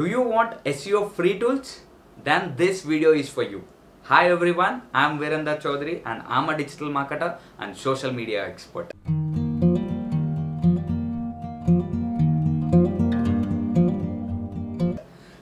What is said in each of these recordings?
Do you want SEO free tools? Then this video is for you. Hi everyone, I'm Virender Chaudhary and I'm a digital marketer and social media expert.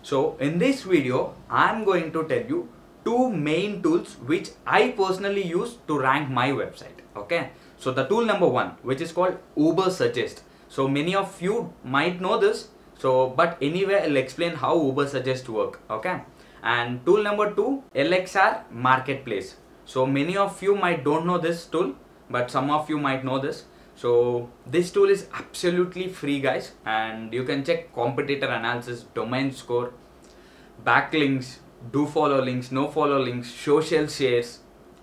So in this video, I'm going to tell you two main tools which I personally use to rank my website. Okay. So the tool number one, which is called Uber Suggest. So many of you might know this. So, but anyway, I'll explain how Uber Suggest work. Okay. And tool number two, LXR Marketplace. So many of you might don't know this tool, but some of you might know this. So this tool is absolutely free guys and you can check competitor analysis, domain score, backlinks, do follow links, no follow links, social shares,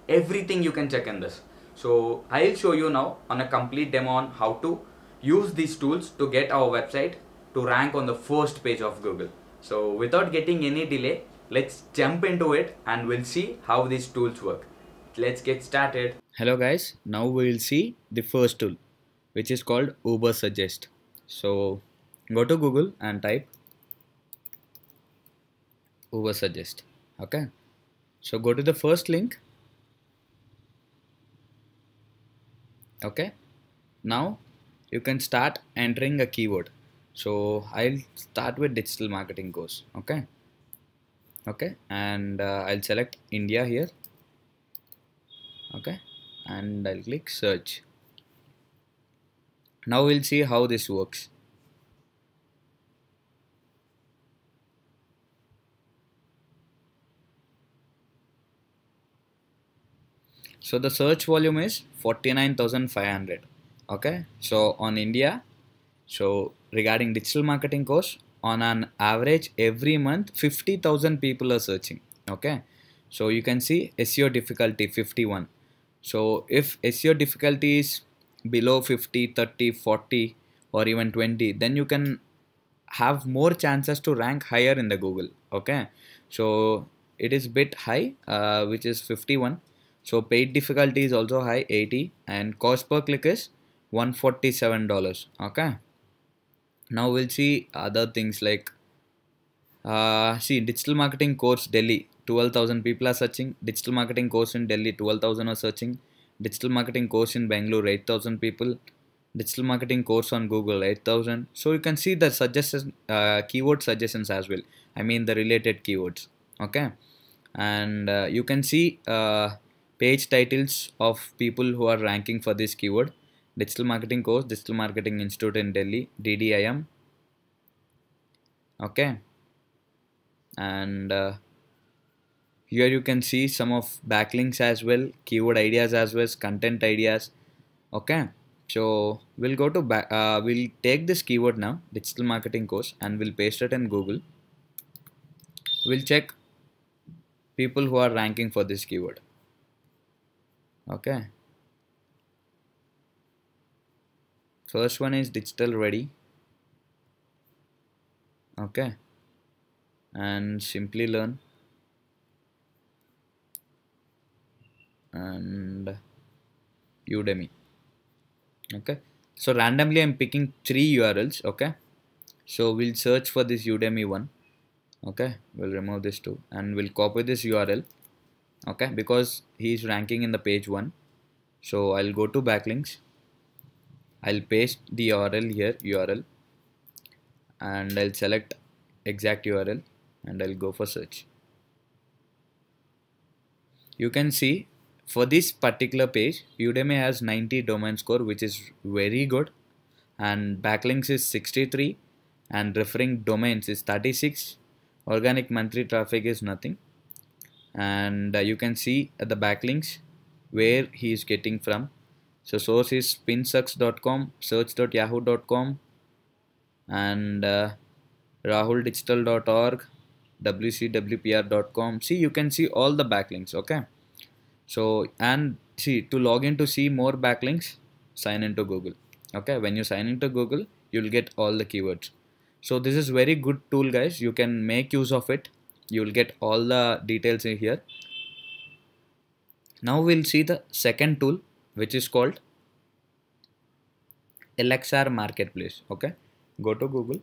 everything you can check in this. So I'll show you now on a complete demo on how to use these tools to get our website to rank on the first page of Google. So without getting any delay, let's jump into it and we'll see how these tools work. Let's get started. Hello guys, now we will see the first tool which is called Ubersuggest. So go to Google and type Ubersuggest. Okay. So go to the first link. Okay. Now you can start entering a keyword. So I'll start with digital marketing course. Okay. Okay. And uh, I'll select India here. Okay. And I'll click search now we'll see how this works. So the search volume is 49,500. Okay. So on India, so regarding digital marketing course, on an average every month 50,000 people are searching. Okay. So you can see SEO difficulty 51. So if SEO difficulty is below 50 30 40 or even 20 then you can have more chances to rank higher in the google okay so it is bit high uh, which is 51 so paid difficulty is also high 80 and cost per click is 147 dollars okay now we'll see other things like uh, see digital marketing course delhi 12000 people are searching. Digital marketing course in delhi 12000 are searching. Digital marketing course in Bangalore 8000 people. Digital marketing course on Google 8000 so you can see the suggestions uh, keyword suggestions as well. I mean the related keywords okay? And uh, you can see uh, page titles of people who are ranking for this keyword digital marketing course digital marketing institute in Delhi DDIM okay. And uh, here you can see some of backlinks as well keyword ideas as well as content ideas. Okay. So we'll go to back uh, we'll take this keyword now digital marketing course and we'll paste it in google. We'll check people who are ranking for this keyword. Okay first one is Digital Vidya. Okay. And Simplilearn. And Udemy. Okay. So randomly I'm picking three URLs okay. So we'll search for this Udemy one. Okay. We'll remove this too and we'll copy this URL okay. Because he's ranking in the page one. So I'll go to backlinks I'll paste the URL here URL and I'll select exact URL and I'll go for search. You can see for this particular page udemy has 90 domain score which is very good and backlinks is 63 and referring domains is 36 organic monthly traffic is nothing and uh, you can see at the backlinks where he is getting from so source is pinsucks.com search.yahoo.com and uh, rahuldigital.org wcwpr.com see you can see all the backlinks okay? So and see to log in to see more backlinks sign into google okay? When you sign into google you'll get all the keywords. So this is very good tool guys. You can make use of it. You'll get all the details in here. Now we'll see the second tool which is called LXR marketplace okay? Go to google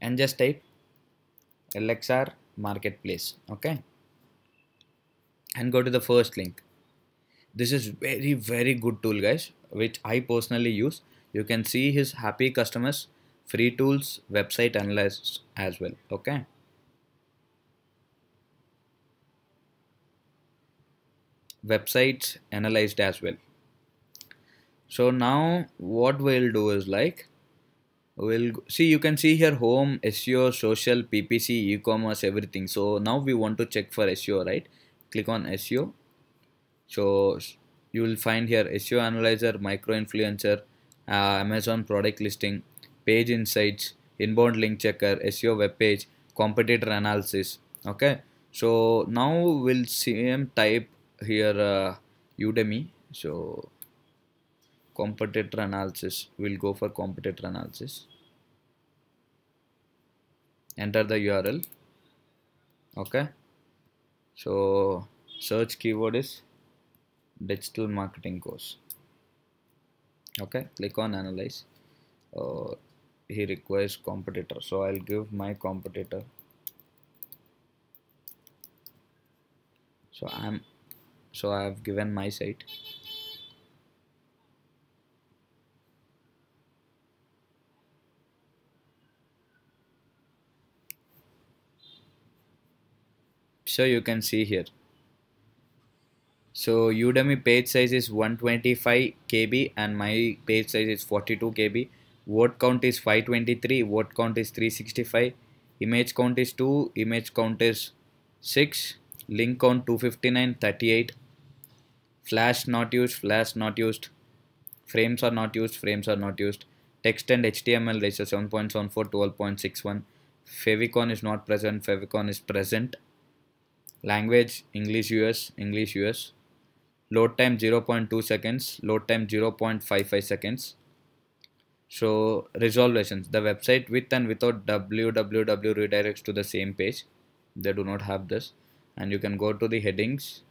and just type LXR marketplace okay? And go to the first link. This is very very good tool guys which I personally use. You can see his happy customers free tools website analysis as well okay websites analyzed as well. So now what we'll do is like we'll see you can see here home SEO social PPC e-commerce everything. So now we want to check for SEO right? Click on SEO so you will find here SEO analyzer micro influencer uh, Amazon product listing page insights inbound link checker SEO web page competitor analysis. Okay? So now we'll see type here uh, Udemy. So competitor analysis we'll go for competitor analysis. Enter the URL okay. So search keyword is digital marketing course. Okay. Click on analyze. Uh, he requires competitor. So I'll give my competitor. So I'm so I have given my site. So you can see here. So Udemy page size is 125 KB and my page size is 42 KB word count is 523 word count is 365 image count is 2 image count is 6 link count 259 38 flash not used flash not used. Frames are not used frames are not used. Text and html ratio 7.74 12.61 favicon is not present favicon is present. Language english us english us load time 0.2 seconds load time 0.55 seconds. So resolutions the website with and without www redirects to the same page. They do not have this. And you can go to the headings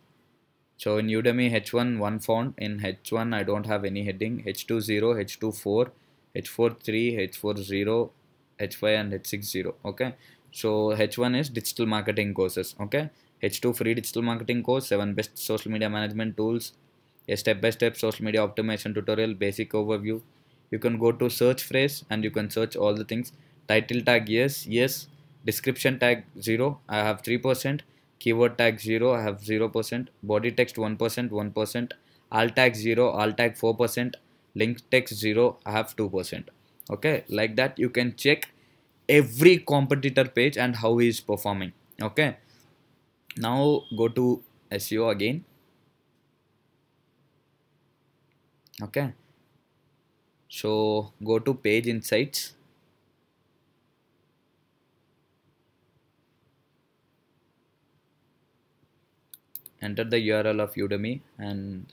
so in Udemy h1 one font in h1 I don't have any heading. H2 0 h2 4 h4 3 h4 0 h5 and h6 0 okay? So h1 is digital marketing courses. Okay? H2 free digital marketing course. 7 best social media management tools. A step by step social media optimization tutorial basic overview. You can go to search phrase and you can search all the things. Title tag yes. Yes. Description tag 0 I have 3% keyword tag 0 I have 0% body text 1% 1% alt tag 0 alt tag 4% link text 0 I have 2% okay like that you can check every competitor page and how he is performing. Okay now go to SEO again. Okay so go to page insights enter the URL of Udemy and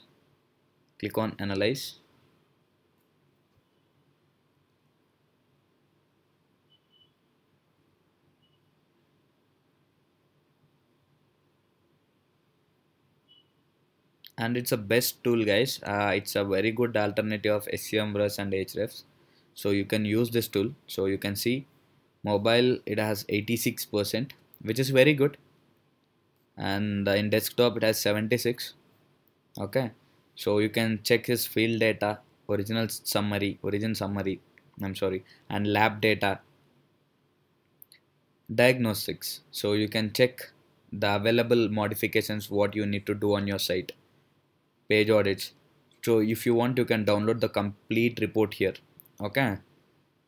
click on analyze. And it's a best tool guys. Uh, it's a very good alternative of SEMrush and Ahrefs. So you can use this tool. So you can see mobile it has 86% which is very good and in desktop it has 76 okay. So you can check his field data original summary origin summary I'm sorry and lab data. Diagnostics. So you can check the available modifications what you need to do on your site. Page audits. So if you want you can download the complete report here. Okay.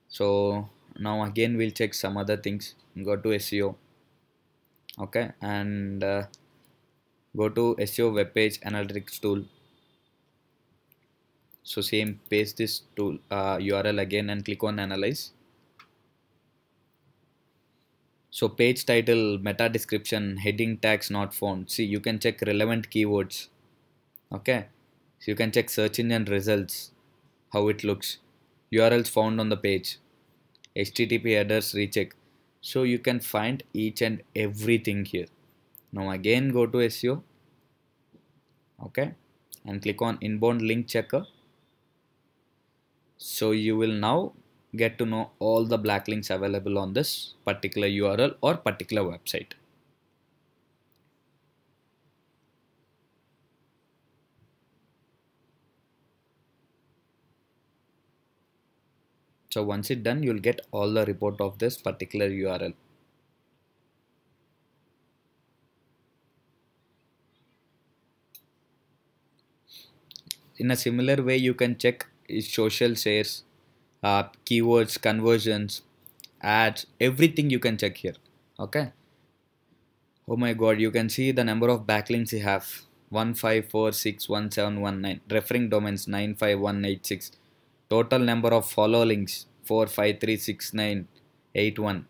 So now again we'll check some other things. Go to SEO okay and uh, go to SEO web page analytics tool. So same paste this tool uh, URL again and click on analyze. So page title meta description heading tags not found. See you can check relevant keywords. Okay so you can check search engine results how it looks. Urls found on the page. Http headers recheck so you can find each and everything here. Now again go to seo okay. And click on inbound link checker. So you will now get to know all the backlinks available on this particular URL or particular website. So once it's done, you'll get all the report of this particular URL. In a similar way, you can check social shares, uh, keywords, conversions, ads, everything you can check here. Okay. Oh my god, you can see the number of backlinks you have 15461719, referring domains 95186 total number of follow links 4536981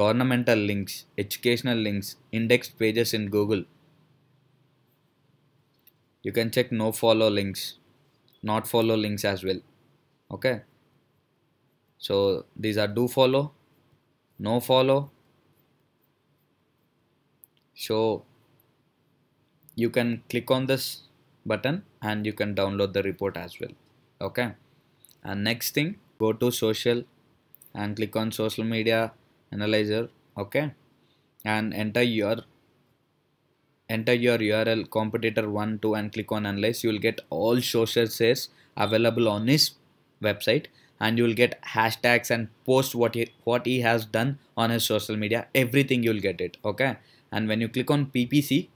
governmental links educational links indexed pages in google. You can check no follow links not follow links as well. Okay? So these are do follow no follow. So you can click on this button and you can download the report as well okay. And next thing go to social and click on social media analyzer. Okay. And enter your enter your url competitor 1 2 and click on analyze. You will get all social shares available on his website and you will get hashtags and post what he what he has done on his social media. Everything you will get it. Okay. And when you click on ppc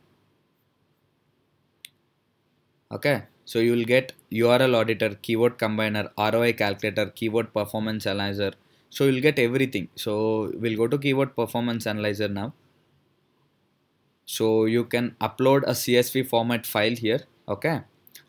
okay so you will get URL auditor, keyword combiner, ROI calculator, keyword performance analyzer. So you'll get everything. So we'll go to keyword performance analyzer now. So you can upload a CSV format file here, okay,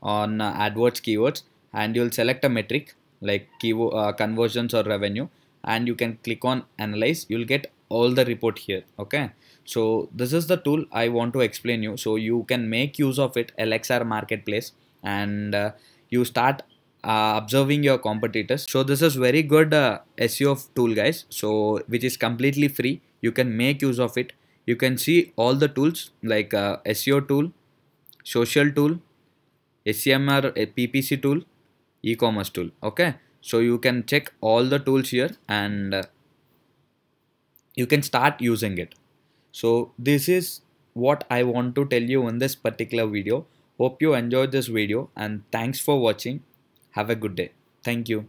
on uh, AdWords keywords, and you'll select a metric like keyword uh, conversions or revenue, and you can click on analyze. You'll get all the report here, okay. So this is the tool I want to explain you. So you can make use of it, LXR Marketplace and uh, you start uh, observing your competitors. So this is very good uh, seo tool guys. So which is completely free. You can make use of it. You can see all the tools like uh, seo tool social tool semr ppc tool e-commerce tool. Okay? So you can check all the tools here and uh, you can start using it. So this is what i want to tell you in this particular video Hope you enjoyed this video and thanks for watching. Have a good day. Thank you.